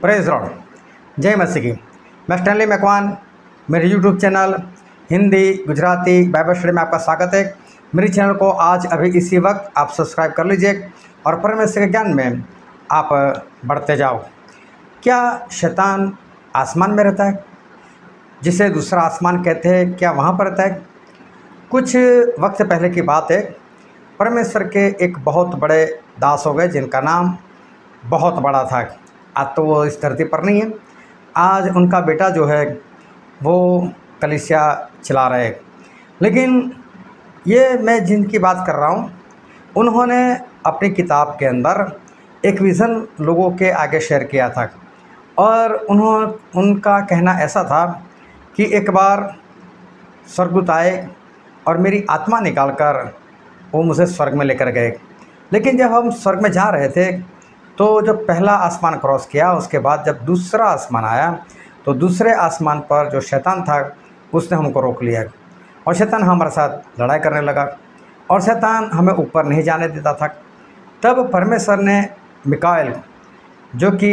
Praise rod. जय मसीह की। मैं स्टैनली मैकवान, मेरे YouTube channel, Hindi, Gujarati, Bible study में आपका स्वागत है। मेरे चैनल को आज अभी इसी वक्त आप सब्सक्राइब कर लीजिए और परमेश्वर के ज्ञान में आप बढ़ते जाओ। क्या शैतान आसमान में रहता है? जिसे दूसरा आसमान कहते हैं, क्या वहाँ पर रहता है? कुछ वक्त पहले की बात है, परमेश्वर के एक बहुत बड़े दास हो गए, जिनका नाम बहुत बड़ा था। आज तो वो इस धरती पर नहीं है। आज उनका बेटा जो है, वो कलिसिया चला रहे लेकिन ये मैं जिनकी बात कर रहा हूँ, उन्होंने अपनी किताब के अंदर एक विज़न लोगों के आगे शेयर किया था। और उन्हों, उनका कहना ऐसा था कि एक बार स्वर्गदूत आए और मेरी आत्मा निकाल कर वो मुझे स्वर्ग में लेकर गए। लेकिन जब हम स्वर्ग में जा रहे थे तो जब पहला आसमान क्रॉस किया उसके बाद जब दूसरा आसमान आया तो दूसरे आसमान पर जो शैतान था उसने हमको रोक लिया। और शैतान हमारे साथ लड़ाई करने लगा और शैतान हमें ऊपर नहीं जाने देता था। तब परमेश्वर ने मिकाइल जो कि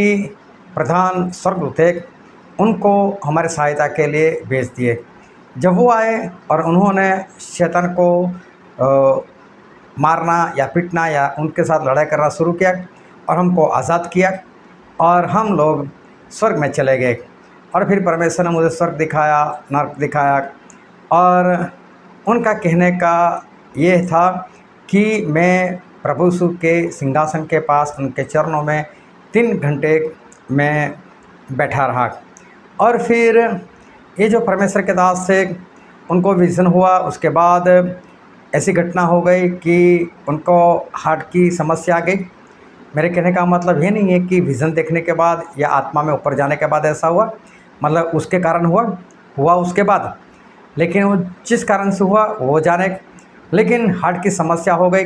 प्रधान स्वर्ग थे उनको हमारे सहायता के लिए भेज दिए। जब वो आए और उन्होंने शैतान को आ, मारना या पिटना या उनके साथ लड़ाई करना शुरू किया और हमको आज़ाद किया और हम लोग स्वर्ग में चले गए। और फिर परमेश्वर ने मुझे स्वर्ग दिखाया, नर्क दिखाया और उनका कहने का ये था कि मैं प्रभु सु के सिंहासन के पास, उनके चरणों में तीन घंटे में बैठा रहा। और फिर ये जो परमेश्वर के दास थे, उनको विज़न हुआ। उसके बाद ऐसी घटना हो गई कि उनको हार्ट की समस्या आ गई। मेरे कहने का मतलब ये नहीं है कि विज़न देखने के बाद या आत्मा में ऊपर जाने के बाद ऐसा हुआ। मतलब उसके कारण हुआ हुआ उसके बाद। लेकिन वो जिस कारण से हुआ वो जाने। लेकिन हार्ट की समस्या हो गई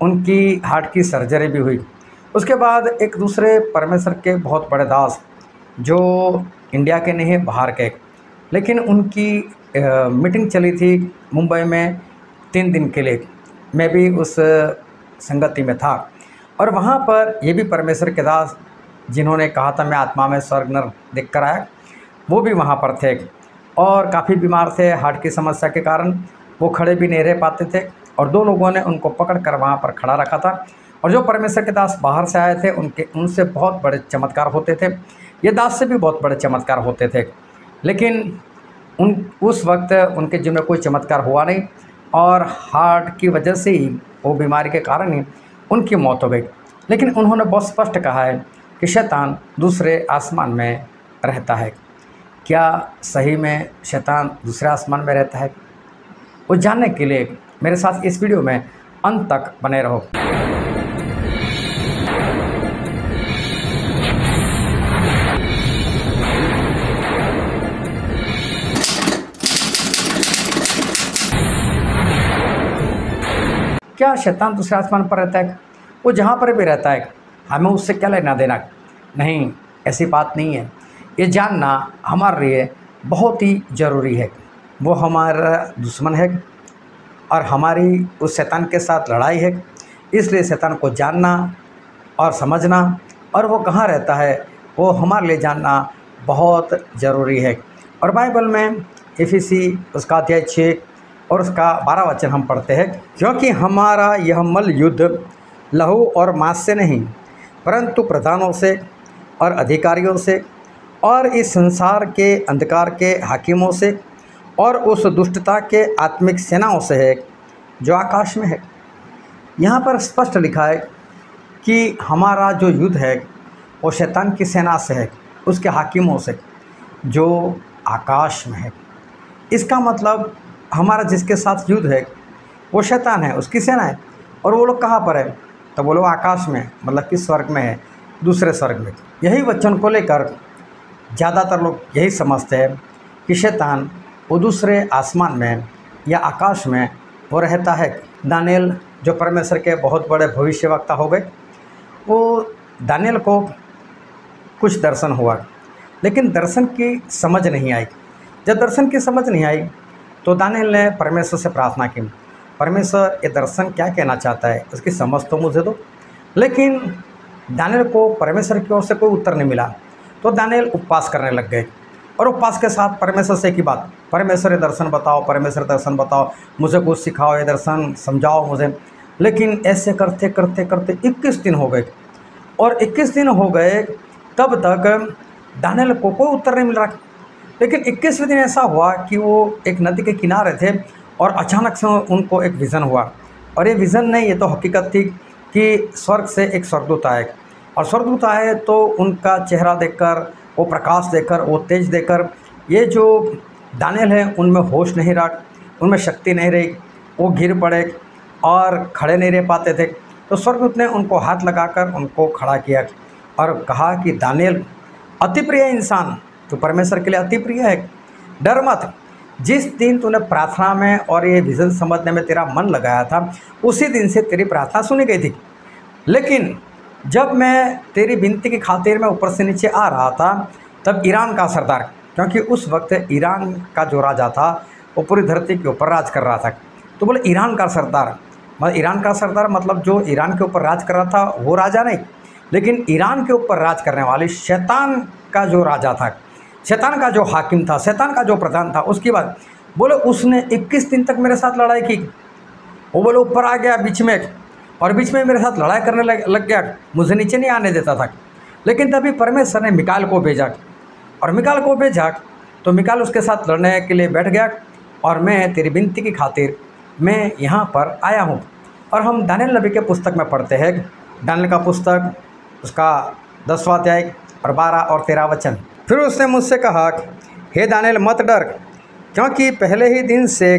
उनकी हार्ट की सर्जरी भी हुई। उसके बाद एक दूसरे परमेश्वर के बहुत बड़े दास जो इंडिया के नहीं बाहर के। लेकिन उनकी आ, मीटिंग चली थी मुंबई में तीन दिन के लिए। मैं भी उस संगति में था। और वहाँ पर ये भी परमेश्वर के दास जिन्होंने कहा था, मैं आत्मा में स्वर्ग नर देख कर आया। वो भी वहाँ पर थे। और काफ़ी बीमार थे, हार्ट की समस्या के कारण वो खड़े भी नहीं रह पाते थे। और दो लोगों ने उनको पकड़ कर वहाँ पर खड़ा रखा था। और जो परमेश्वर के दास बाहर से आए थे, उनके, उनसे बहुत बड़े चमत्कार होते थे। ये दास से भी बहुत बड़े चमत्कार होते थे। लेकिन उन, उस वक्त उनके जिनमें कोई चमत्कार हुआ नहीं। और हार्ट की वजह से ही वो बीमारी के कारण ही उनकी मौत हो गई। लेकिन उन्होंने बहुत स्पष्ट कहा है कि शैतान दूसरे आसमान में रहता है। क्या सही में शैतान दूसरे आसमान में रहता है? वो जानने के लिए मेरे साथ इस वीडियो में अंत तक बने रहो। क्या शैतान दूसरे आसमान पर रहता है? वो जहाँ पर भी रहता है, हमें उससे क्या लेना देना? नहीं, ऐसी बात नहीं है। ये जानना हमारे लिए बहुत ही ज़रूरी है। वो हमारा दुश्मन है और हमारी उस शैतान के साथ लड़ाई है। इसलिए शैतान को जानना और समझना और वो कहाँ रहता है, वो हमारे लिए जानना बहुत ज़रूरी है। और बाइबल में एफीसी उसका अध्याय छः और उसका बारह वचन हम पढ़ते हैं, क्योंकि हमारा यह मल युद्ध लहू और मांस से नहीं, परंतु प्रधानों से और अधिकारियों से और इस संसार के अंधकार के हाकिमों से और उस दुष्टता के आत्मिक सेनाओं से है, जो आकाश में है। यहाँ पर स्पष्ट लिखा है कि हमारा जो युद्ध है, वो शैतान की सेना से है, उसके हाकिमों से, जो आकाश में है। इसका मतलब हमारा जिसके साथ युद्ध है, वो शैतान है, उसकी सेना है, और वो लोग कहाँ पर है? तो वो लोग आकाश में मतलब कि स्वर्ग में है? दूसरे स्वर्ग में। यही वचन को लेकर ज़्यादातर लोग यही समझते हैं कि शैतान वो दूसरे आसमान में या आकाश में वो रहता है। दानियल, जो परमेश्वर के बहुत बड़े भविष्यवक्ता हो गए, वो दानियल को कुछ दर्शन हुआ, लेकिन दर्शन की समझ नहीं आई। जब दर्शन की समझ नहीं आई तो दानियल ने परमेश्वर से प्रार्थना की। परमेश्वर ये दर्शन क्या कहना चाहता है उसकी समझ तो मुझे दो। लेकिन दानियल को परमेश्वर की ओर से कोई उत्तर नहीं मिला। तो दानियल उपवास करने लग गए। और उपवास के साथ परमेश्वर से की बात, परमेश्वर ये दर्शन बताओ, परमेश्वर दर्शन बताओ, मुझे कुछ सिखाओ, ये दर्शन समझाओ मुझे। लेकिन ऐसे करते करते करते 21 दिन हो गए। और 21 दिन हो गए, तब तक दानियल को कोई उत्तर नहीं मिल रहा। लेकिन इक्कीसवें दिन ऐसा हुआ कि वो एक नदी के किनारे थे और अचानक से उनको एक विज़न हुआ। और ये विज़न नहीं, ये तो हकीकत थी कि स्वर्ग से एक स्वर्गदूत आए। और स्वर्गदूत आए तो उनका चेहरा देखकर, वो प्रकाश देकर, वो तेज देकर, ये जो दानियल हैं, उनमें होश नहीं रहा, उनमें शक्ति नहीं रही, वो गिर पड़े और खड़े नहीं रह पाते थे। तो स्वर्गदूत ने उनको हाथ लगाकर उनको खड़ा किया और कहा कि, दानियल, अति प्रिय इंसान तो परमेश्वर के लिए अति प्रिय है। डर मत। जिस दिन तूने प्रार्थना में और ये विज़न समझने में तेरा मन लगाया था, उसी दिन से तेरी प्रार्थना सुनी गई थी। लेकिन जब मैं तेरी विनती की खातिर में ऊपर से नीचे आ रहा था, तब ईरान का सरदार, क्योंकि उस वक्त ईरान का जो राजा था, वो पूरी धरती के ऊपर राज कर रहा था। तो बोले, ईरान का सरदार। मतलब ईरान का सरदार मतलब जो ईरान के ऊपर राज कर रहा था, वो राजा नहीं। लेकिन ईरान के ऊपर राज करने वाली शैतान का जो राजा था शैतान का जो हाकिम था शैतान का जो प्रधान था उसके बाद बोले उसने 21 दिन तक मेरे साथ लड़ाई की। वो बोले ऊपर आ गया बीच में और बीच में मेरे साथ लड़ाई करने लग, लग गया। मुझे नीचे नहीं आने देता था। लेकिन तभी परमेश्वर ने मिकाल को भेजा और मिकाल को भेजा तो मिकाल उसके साथ लड़ने के लिए बैठ गया और मैं तेरी विनती की खातिर मैं यहाँ पर आया हूँ। और हम दानियल नबी के पुस्तक में पढ़ते हैं। दानियल का पुस्तक उसका दसवा अध्याय और बारह और तेरह वचन। फिर उसने मुझसे कहा, हे दानियल मत डर, क्योंकि पहले ही दिन से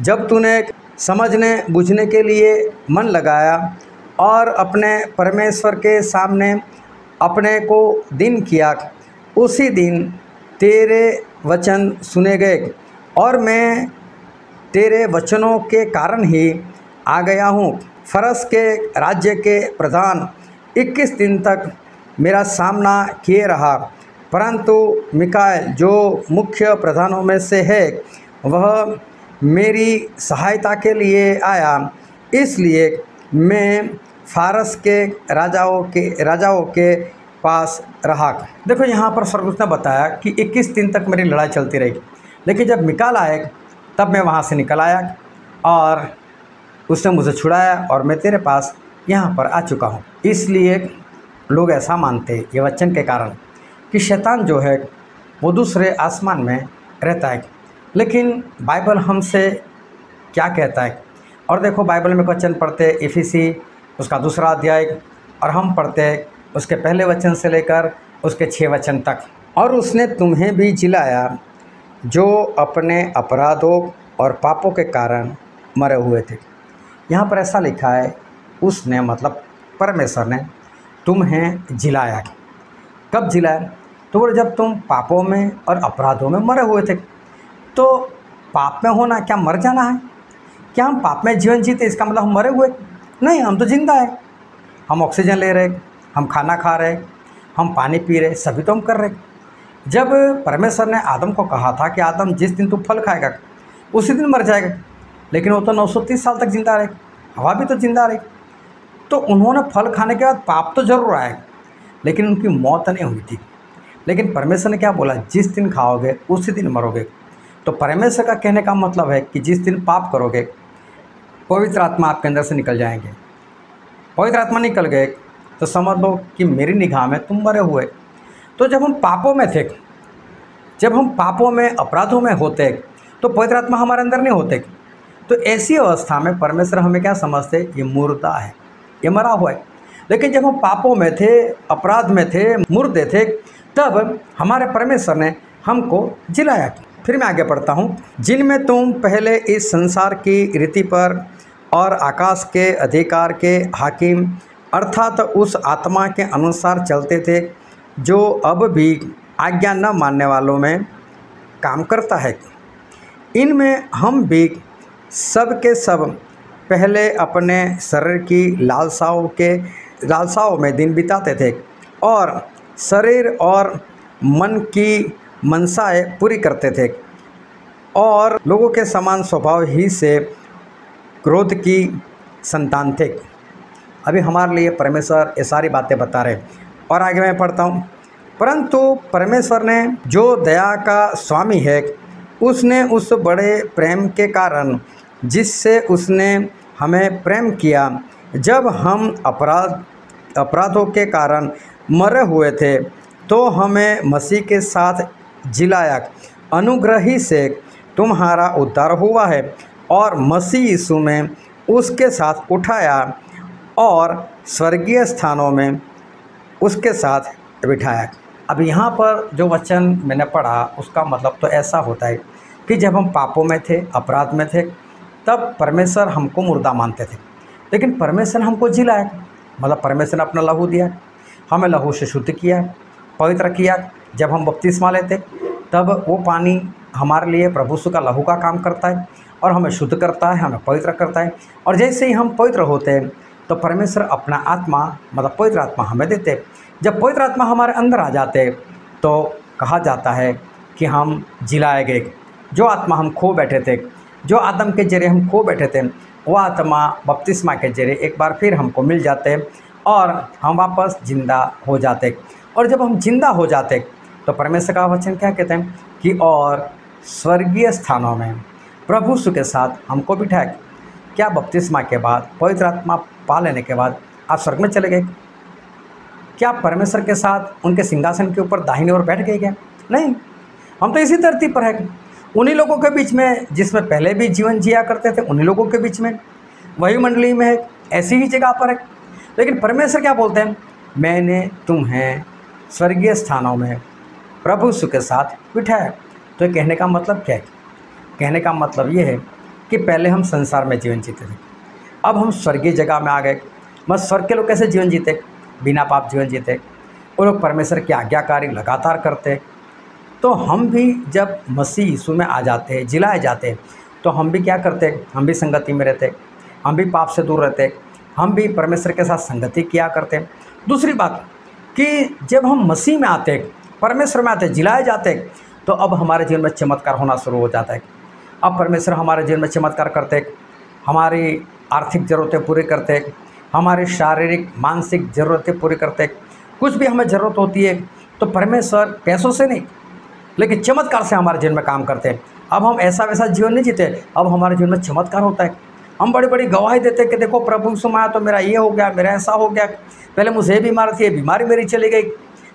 जब तूने समझने, बुझने के लिए मन लगाया और अपने परमेश्वर के सामने अपने को दिन किया, उसी दिन तेरे वचन सुने गए और मैं तेरे वचनों के कारण ही आ गया हूँ। फरस के राज्य के प्रधान 21 दिन तक मेरा सामना किए रहा। परंतु मिकायल जो मुख्य प्रधानों में से है वह मेरी सहायता के लिए आया। इसलिए मैं फारस के राजाओं के राजाओं के पास रहा। देखो, यहाँ पर स्वर्गदूत ने बताया कि 21 दिन तक मेरी लड़ाई चलती रही लेकिन जब मिकाल आए, तब मैं वहाँ से निकल आया और उसने मुझे छुड़ाया और मैं तेरे पास यहाँ पर आ चुका हूँ। इसलिए लोग ऐसा मानते ये वचन के कारण। कि शैतान जो है, वो दूसरे आसमान में रहता है। लेकिन बाइबल हमसे क्या कहता है? और देखो, बाइबल में वचन पढ़ते इफिसी, उसका दूसरा अध्याय, और हम पढ़ते उसके पहले वचन से लेकर उसके छः वचन तक। और उसने तुम्हें भी जिलाया जो अपने अपराधों और पापों के कारण मरे हुए थे। यहाँ पर ऐसा लिखा है, उसने मतलब परमेश्वर ने तुम्हें जिलाया। कब जिलाया तो बोले, जब तुम पापों में और अपराधों में मरे हुए थे। तो पाप में होना, क्या मर जाना है? क्या हम पाप में जीवन जीते, इसका मतलब हम मरे हुए? नहीं, हम तो ज़िंदा है। हम ऑक्सीजन ले रहे, हम खाना खा रहे, हम पानी पी रहे, सभी तो हम कर रहे। जब परमेश्वर ने आदम को कहा था कि आदम, जिस दिन तू फल खाएगा, उसी दिन मर जाएगा। लेकिन वो तो 930 साल तक ज़िंदा रहे, हवा भी तो ज़िंदा रहे। तो उन्होंने फल खाने के बाद पाप तो ज़रूर आए लेकिन उनकी मौत नहीं हुई थी। लेकिन परमेश्वर ने क्या बोला? जिस दिन खाओगे, उसी दिन मरोगे। तो परमेश्वर का कहने का मतलब है कि जिस दिन पाप करोगे, पवित्र आत्मा आपके अंदर से निकल जाएँगे। पवित्र आत्मा निकल गए तो समझ लो कि मेरी निगाह में तुम मरे हुए। तो जब हम पापों में थे, जब हम पापों में, अपराधों में होते तो पवित्र आत्मा हमारे अंदर नहीं होते। तो ऐसी अवस्था में परमेश्वर हमें क्या समझते? ये मुर्दा है, ये मरा हुआ है। लेकिन जब हम पापों में थे, अपराध में थे, मुर्दे थे, तब हमारे परमेश्वर ने हमको जिलाया। फिर मैं आगे पढ़ता हूँ। जिनमें तुम पहले इस संसार की रीति पर और आकाश के अधिकार के हाकिम, अर्थात उस आत्मा के अनुसार चलते थे, जो अब भी आज्ञा न मानने वालों में काम करता है। इनमें हम भी सब के सब पहले अपने शरीर की लालसाओं के लालसाओं में दिन बिताते थे और शरीर और मन की मनसाएँ पूरी करते थे और लोगों के समान स्वभाव ही से क्रोध की संतान थे। अभी हमारे लिए परमेश्वर ये सारी बातें बता रहे और आगे मैं पढ़ता हूँ। परंतु परमेश्वर ने जो दया का स्वामी है, उसने उस बड़े प्रेम के कारण जिससे उसने हमें प्रेम किया जब हम अपराध, अपराधों के कारण मरे हुए थे तो हमें मसीह के साथ जिलाया, अनुग्रही से तुम्हारा उद्धार हुआ है और मसीह यीशु में उसके साथ उठाया और स्वर्गीय स्थानों में उसके साथ बिठाया। अब यहाँ पर जो वचन मैंने पढ़ा, उसका मतलब तो ऐसा होता है कि जब हम पापों में थे, अपराध में थे, तब परमेश्वर हमको मुर्दा मानते थे। लेकिन परमेश्वर हमको जिलाया मतलब परमेश्वर ने अपना लहू दिया हमें लहू से शुद्ध किया पवित्र किया जब हम बपतिस्मा लेते, तब वो पानी हमारे लिए प्रभु का लहू का काम करता है और हमें शुद्ध करता है, हमें पवित्र करता है। और जैसे ही हम पवित्र होते हैं तो परमेश्वर अपना आत्मा मतलब पवित्र आत्मा हमें देते जब पवित्र आत्मा हमारे अंदर आ जाते तो कहा जाता है कि हम जिलाए गए। जो आत्मा हम खो बैठे थे, जो आदम के ज़रिए हम खो बैठे थे वो आत्मा बपतिस्मा के ज़रिए एक बार फिर हमको मिल जाते और हम वापस ज़िंदा हो जाते। और जब हम ज़िंदा हो जाते तो परमेश्वर का वचन क्या कहते हैं कि और स्वर्गीय स्थानों में प्रभु सु के साथ हमको बिठाए क्या बपतिस्मा के बाद, पवित्र आत्मा पा लेने के बाद आप स्वर्ग में चले गए? क्या परमेश्वर के साथ उनके सिंहासन के ऊपर दाहिने ओर बैठ गए क्या? नहीं। हम तो इसी धरती पर है। उन्हीं लोगों के बीच में, जिसमें पहले भी जीवन जिया करते थे, उन्हीं लोगों के बीच में। वही मंडली में है ऐसी ही जगह पर है लेकिन परमेश्वर क्या बोलते हैं? मैंने तुम्हें स्वर्गीय स्थानों में प्रभु सु के साथ बिठाया। तो कहने का मतलब क्या है? कहने का मतलब ये है कि पहले हम संसार में जीवन जीते थे। अब हम स्वर्गीय जगह में आ गए। बस स्वर्ग के लोग कैसे जीवन जीते? बिना पाप जीवन जीते। वो लोग परमेश्वर की आज्ञाकारी लगातार करते। तो हम भी जब मसीह यीशु में आ जाते हैं, जिलाए जाते हैं तो हम भी क्या करते हम भी संगति में रहते हम भी पाप से दूर रहते हम भी परमेश्वर के साथ संगति किया करते दूसरी बात कि जब हम मसीह में आते परमेश्वर में आते जिलाए जाते तो अब हमारे जीवन में चमत्कार होना शुरू हो जाता है। अब परमेश्वर हमारे जीवन में चमत्कार करते हमारी आर्थिक ज़रूरतें पूरी करते हमारी शारीरिक, मानसिक ज़रूरतें पूरी करते कुछ भी हमें ज़रूरत होती है तो परमेश्वर पैसों से नहीं लेकिन चमत्कार से हमारे जीवन में काम करते हैं। अब हम ऐसा वैसा जीवन नहीं जीते, अब हमारे जीवन में चमत्कार होता है। हम बड़ी बड़ी गवाही देते हैं कि देखो, प्रभु सुमाया तो मेरा ये हो गया, मेरा ऐसा हो गया। पहले मुझे ये बीमारी थी, ये बीमारी मेरी चली गई।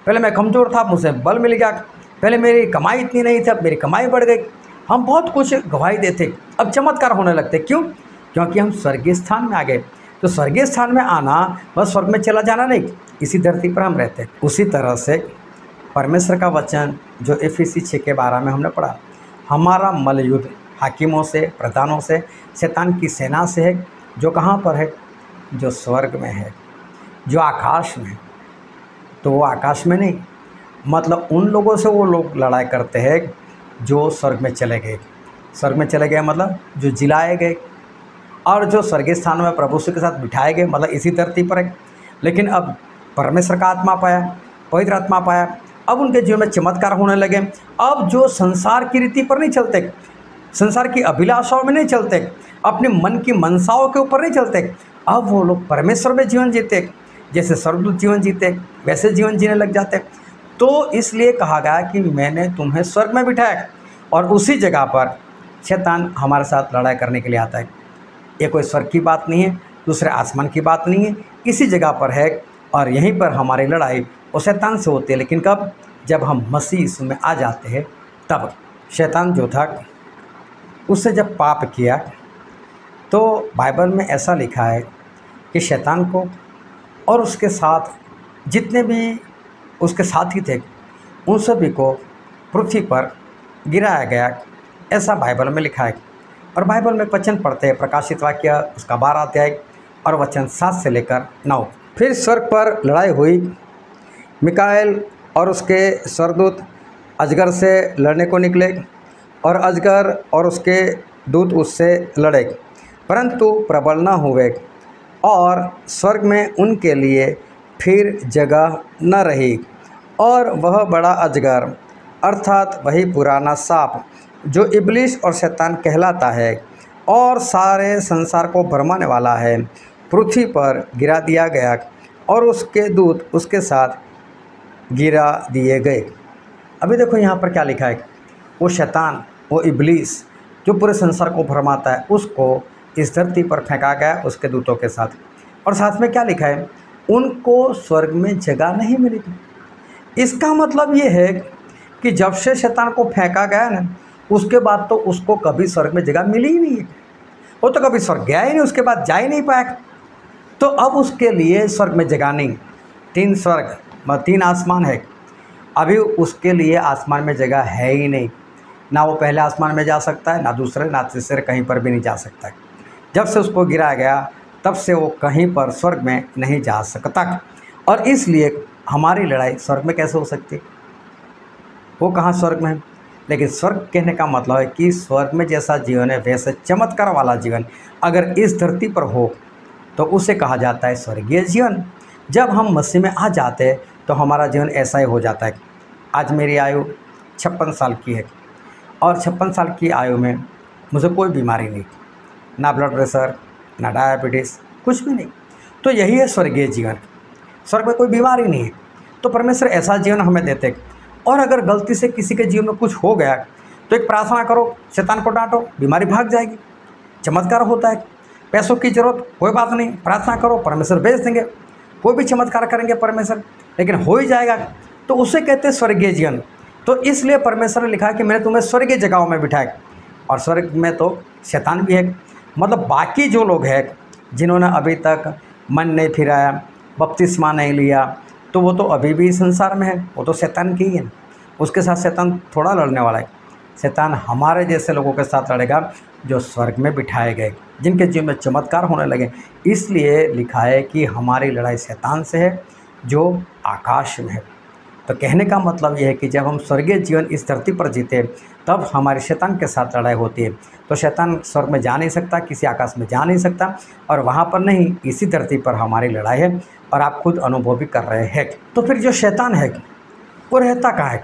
पहले मैं कमज़ोर था, मुझे बल मिल गया। पहले मेरी कमाई इतनी नहीं थी, अब मेरी कमाई बढ़ गई। हम बहुत कुछ गवाही देते, अब चमत्कार होने लगते। क्यों? क्योंकि हम स्वर्गीय स्थान में आ गए। तो स्वर्गीय स्थान में आना, बस स्वर्ग में चला जाना नहीं, इसी धरती पर हम रहते उसी तरह से परमेश्वर का वचन जो एफ़ सी छः के बारह में हमने पढ़ा। हमारा मल युद्ध हाकिमों से, प्रधानों से, शैतान की सेना से है, जो कहाँ पर है? जो स्वर्ग में है, जो आकाश में तो वो आकाश में नहीं मतलब उन लोगों से वो लोग लड़ाई करते हैं, जो स्वर्ग में चले गए। स्वर्ग में चले गए मतलब जो जिलाए गए, और जो स्वर्गीय स्थानों में प्रभु के साथ बिठाए गए मतलब इसी धरती पर है। लेकिन अब परमेश्वर का आत्मा पाया, पवित्र आत्मा पाया अब उनके जीवन में चमत्कार होने लगे। अब जो संसार की रीति पर नहीं चलते, संसार की अभिलाषाओं में नहीं चलते, अपने मन की मनसाओं के ऊपर नहीं चलते, अब वो लोग परमेश्वर में जीवन जीते, जैसे सर्वदूत जीवन जीते, वैसे जीवन जीने लग जाते। तो इसलिए कहा गया कि मैंने तुम्हें स्वर्ग में बिठाया और उसी जगह पर शैतान हमारे साथ लड़ाई करने के लिए आता है। ये कोई स्वर्ग की बात नहीं है, दूसरे आसमान की बात नहीं है, इसी जगह पर है और यहीं पर हमारी लड़ाई वो शैतान से होती है। लेकिन कब? जब हम मसीह में आ जाते हैं, तब। शैतान जो था, उससे जब पाप किया तो बाइबल में ऐसा लिखा है कि शैतान को और उसके साथ जितने भी उसके साथी थे, उन सभी को पृथ्वी पर गिराया गया। ऐसा बाइबल में लिखा है। और बाइबल में वचन पढ़ते हैं, प्रकाशित वाक्य, उसका बारह अध्याय, और वचन सात से लेकर नौ। फिर स्वर्ग पर लड़ाई हुई मिकाएल और उसके सरदूत अजगर से लड़ने को निकले और अजगर और उसके दूत उससे लड़े। परंतु प्रबल न हुए और स्वर्ग में उनके लिए फिर जगह न रही और वह बड़ा अजगर, अर्थात वही पुराना सांप, जो इबलिश और शैतान कहलाता है और सारे संसार को भरमाने वाला है। पृथ्वी पर गिरा दिया गया और उसके दूत उसके साथ गिरा दिए गए। अभी देखो यहाँ पर क्या लिखा है। वो शैतान, वो इबलीस जो पूरे संसार को भरमाता है, उसको इस धरती पर फेंका गया उसके दूतों के साथ। और साथ में क्या लिखा है? उनको स्वर्ग में जगह नहीं मिलेगी इसका मतलब ये है कि जब से शैतान को फेंका गया ना, उसके बाद तो उसको कभी स्वर्ग में जगह मिली ही नहीं। है वो तो कभी स्वर्ग गया ही नहीं, उसके बाद जा ही नहीं पाया। तो अब उसके लिए स्वर्ग में जगह नहीं। तीन स्वर्ग। मतलब तीन आसमान है। अभी उसके लिए आसमान में जगह है ही नहीं। ना वो पहले आसमान में जा सकता है, ना दूसरे, ना तीसरे कहीं पर भी नहीं जा सकता जब से उसको गिराया गया, तब से वो कहीं पर स्वर्ग में नहीं जा सकता। और इसलिए हमारी लड़ाई स्वर्ग में कैसे हो सकती? वो कहाँ स्वर्ग में है? लेकिन स्वर्ग कहने का मतलब है कि स्वर्ग में जैसा जीवन है, वैसे चमत्कार वाला जीवन। अगर इस धरती पर हो तो उसे कहा जाता है स्वर्गीय जीवन। जब हम मसीह में आ जाते हैं तो हमारा जीवन ऐसा ही हो जाता है। आज मेरी आयु छप्पन साल की है और छप्पन साल की आयु में मुझे कोई बीमारी नहीं, ना ब्लड प्रेशर ना डायबिटीज़ कुछ भी नहीं। तो यही है स्वर्गीय जीवन। स्वर्ग में कोई बीमारी नहीं है। तो परमेश्वर ऐसा जीवन हमें देते और अगर गलती से किसी के जीवन में कुछ हो गया तो एक प्रार्थना करो, शैतान को डांटो, बीमारी भाग जाएगी। चमत्कार होता है। पैसों की ज़रूरत, कोई बात नहीं। प्रार्थना करो, परमेश्वर भेज देंगे। कोई भी चमत्कार करेंगे परमेश्वर। लेकिन हो ही जाएगा। तो उसे कहते हैं स्वर्गीय जीवन तो इसलिए परमेश्वर ने लिखा कि मैंने तुम्हें स्वर्गीय जगहों में बिठाया। और स्वर्ग में तो शैतान भी है। मतलब बाकी जो लोग हैं, जिन्होंने अभी तक मन नहीं फिराया, बपतिस्मा नहीं लिया तो वो तो अभी भी संसार में है। वो तो शैतान की ही है। उसके साथ शैतान थोड़ा लड़ने वाला है। शैतान हमारे जैसे लोगों के साथ लड़ेगा, जो स्वर्ग में बिठाए गए, जिनके जीवन में चमत्कार होने लगे। इसलिए लिखा है कि हमारी लड़ाई शैतान से है। जो आकाश में है। तो कहने का मतलब यह है कि जब हम स्वर्गीय जीवन इस धरती पर जीते, तब हमारे शैतान के साथ लड़ाई होती है। तो शैतान स्वर्ग में जा नहीं सकता, किसी आकाश में जा नहीं सकता और वहाँ पर नहीं, इसी धरती पर हमारी लड़ाई है और आप खुद अनुभव भी कर रहे हैं। तो फिर जो शैतान है, वो रहता कहाँ है?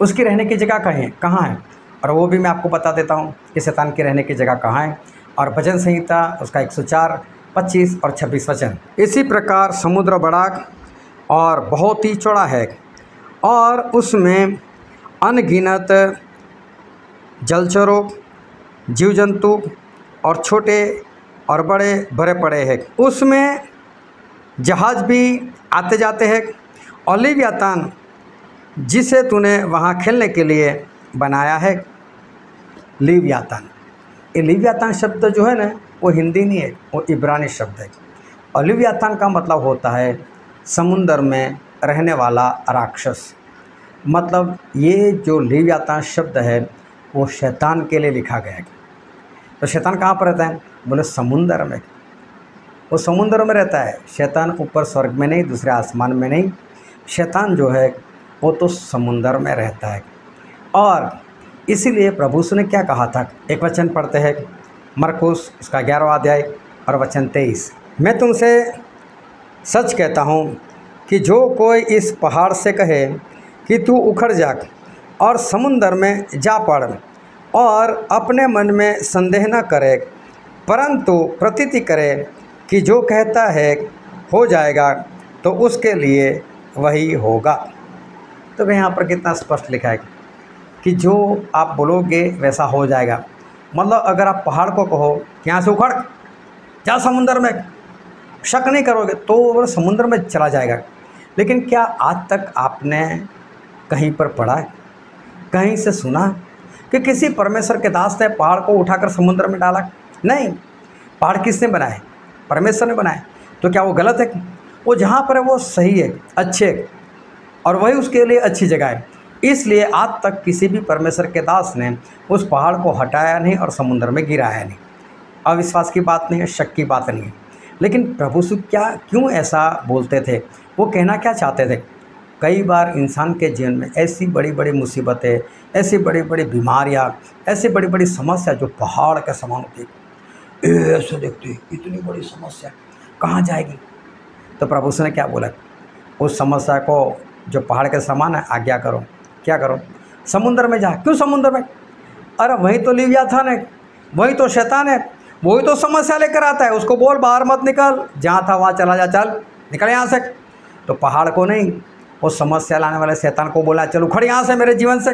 उसकी रहने की जगह कहीं कहाँ है? और वो भी मैं आपको बता देता हूँ कि शैतान की रहने की जगह कहाँ है। और भजन संहिता, उसका एक सौ चार, पच्चीस और छब्बीस वचन। इसी प्रकार समुद्र बड़ा और बहुत ही चौड़ा है और उसमें अनगिनत जलचरों जीव जंतु और छोटे और बड़े भरे पड़े हैं। उसमें जहाज़ भी आते जाते हैं ओलिवियातान जिसे तूने वहाँ खेलने के लिए बनाया है, लिव्यातान। ये लिव्यातान शब्द जो है ना, वो हिंदी नहीं है, वो इब्रानी शब्द है। और ओलिवियातान का मतलब होता है समुंदर में रहने वाला राक्षस। मतलब ये जो लिव्यातान शब्द है, वो शैतान के लिए लिखा गया है। तो शैतान कहाँ पर रहता है? बोले समुंदर में। वो समुंदर में रहता है। शैतान ऊपर स्वर्ग में नहीं, दूसरे आसमान में नहीं। शैतान जो है, वो तो समुंदर में रहता है। और इसीलिए प्रभु ने क्या कहा था? एक वचन पढ़ते हैं। मरकुस, उसका ग्यारहवा अध्याय और वचन तेईस। मैं तुमसे सच कहता हूँ कि जो कोई इस पहाड़ से कहे कि तू उखड़ जा और समुंदर में जा पड़ और अपने मन में संदेह न करे, परंतु प्रतीति करे कि जो कहता है हो जाएगा तो उसके लिए वही होगा। तो भाई यहाँ पर कितना स्पष्ट लिखा है कि जो आप बोलोगे वैसा हो जाएगा। मतलब अगर आप पहाड़ को कहो कि यहाँ से उखड़, जा समुंदर में। शक नहीं करोगे तो वो समुद्र में चला जाएगा। लेकिन क्या आज तक आपने कहीं पर पढ़ा है? कहीं से सुना कि किसी परमेश्वर के दास ने पहाड़ को उठाकर समुद्र में डाला? नहीं, पहाड़ किसने बनाए? परमेश्वर ने बनाए। तो क्या वो गलत है? वो जहाँ पर है, वो सही है, अच्छे है, और वही उसके लिए अच्छी जगह है। इसलिए आज तक किसी भी परमेश्वर के दास ने उस पहाड़ को हटाया नहीं और समुद्र में गिराया नहीं। अविश्वास की बात नहीं है, शक की बात नहीं है। लेकिन प्रभु सु क्या, क्यों ऐसा बोलते थे? वो कहना क्या चाहते थे? कई बार इंसान के जीवन में ऐसी बड़ी बड़ी मुसीबतें, ऐसी बड़ी बड़ी बीमारियाँ, ऐसी बड़ी बड़ी समस्या जो पहाड़ के समान होती ऐसे देखते इतनी बड़ी समस्या, कहाँ जाएगी? तो प्रभु ने क्या बोला? उस समस्या को जो पहाड़ के समान है, आज्ञा करो। क्या करो? समुद्र में जा। क्यों समुद्र में? अरे वही तो लिविया था ने वही तो शैतान है। वही तो समस्या लेकर आता है, उसको बोल, बाहर मत निकल, जहाँ था वहाँ चला जा, चल, निकल यहाँ से। तो पहाड़ को नहीं, वो समस्या लाने वाले शैतान को बोला, चलो खड़े यहाँ से मेरे जीवन से,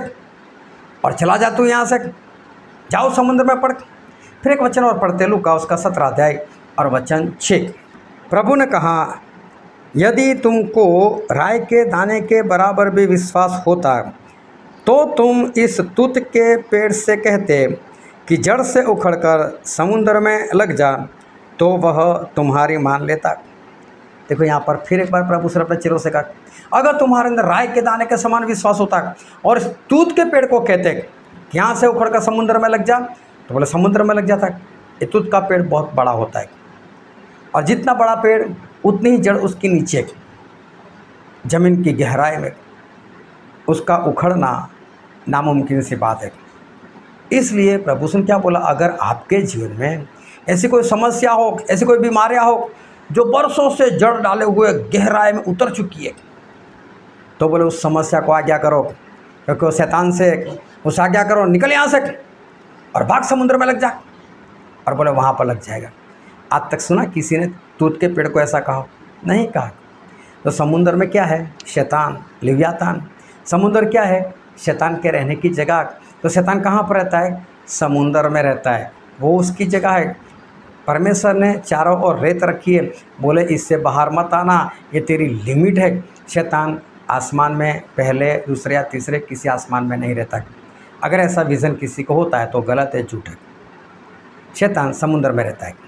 और चला जा तू यहाँ से। जाओ समुद्र में पढ़। फिर एक वचन और पढ़ते लू का उसका सत्रह अध्याय और वचन छः प्रभु ने कहा, यदि तुमको राय के दाने के बराबर भी विश्वास होता तो तुम इस तुत के पेड़ से कहते कि जड़ से उखड़कर समुद्र में लग जा तो वह तुम्हारी मान लेता। देखो यहाँ पर फिर एक बार प्रभु सर अपने चिरों से कहा, अगर तुम्हारे अंदर राय के दाने के समान विश्वास होता और तूत के पेड़ को कहते कि यहाँ से उखड़ कर समुद्र में लग जा तो बोले, समुद्र में लग जाता। ये तूत का पेड़ बहुत बड़ा होता है और जितना बड़ा पेड़, उतनी ही जड़ उसके नीचे ज़मीन की गहराई में। उसका उखड़ना नामुमकिन सी बात है। इसलिए प्रभु सुन क्या बोला, अगर आपके जीवन में ऐसी कोई समस्या हो, ऐसी कोई बीमारियाँ हो, जो बरसों से जड़ डाले हुए गहराई में उतर चुकी है तो बोले, उस समस्या को आज्ञा करो, क्योंकि वो शैतान से उस आज्ञा करो, निकल यहाँ से, और भाग समुद्र में लग जा, और बोले, वहाँ पर लग जाएगा। आज तक सुना, किसी ने तूत के पेड़ को ऐसा कहा? नहीं कहा। तो समुद्र में क्या है? शैतान, लिव्यातान। समुद्र क्या है? शैतान के रहने की जगह तो शैतान कहाँ पर रहता है? समुंदर में रहता है। वो उसकी जगह है। परमेश्वर ने चारों ओर रेत रखी है। बोले, इससे बाहर मत आना। ये तेरी लिमिट है। शैतान आसमान में पहले, दूसरे या तीसरे किसी आसमान में नहीं रहता। अगर ऐसा विज़न किसी को होता है तो गलत है, झूठ है। शैतान समुंदर में रहता है।